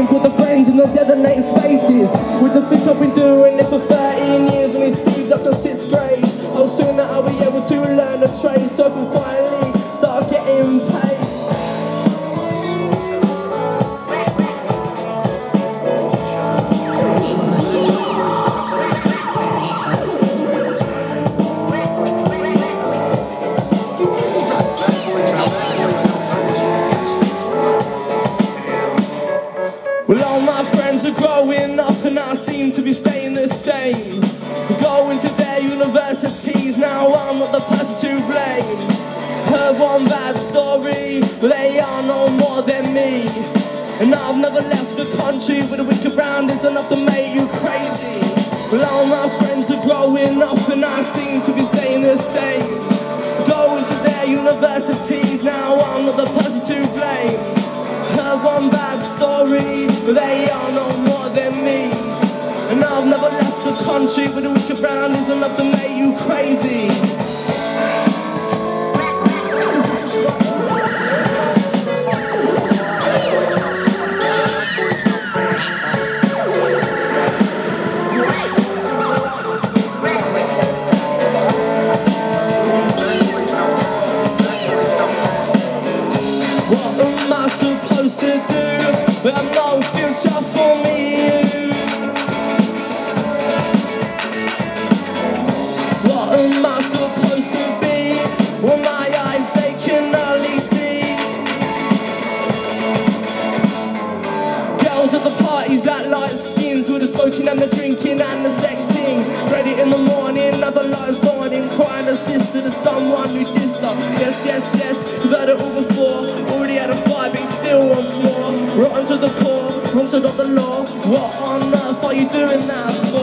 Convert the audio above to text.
waiting for the friends and the detonated faces. With the fish I've been doing it for 13 years and received up to sixth grade. How soon that I'll be able to learn a trade so I are growing up and I seem to be staying the same. Going to their universities, now I'm not the person to blame. Heard one bad story, but they are no more than me. And I've never left the country where a wicked round is enough to make you crazy. Well, all my friends are growing up and I seem to be staying the same. Going to their universities, now I'm not the person to blame. Heard one bad story, but they enough to make you crazy. What am I supposed to do? Am I supposed to be? When my eyes they can only see Girls at the parties that light skins with the smoking and the drinking and the sexting. Ready in the morning, other lights dawning, crying a sister to someone who dissed her. Yes, yes, yes, you've heard it all before. Already had a fight, but still wants more. Rotten to the core, wrong side of the law. What on earth are you doing for?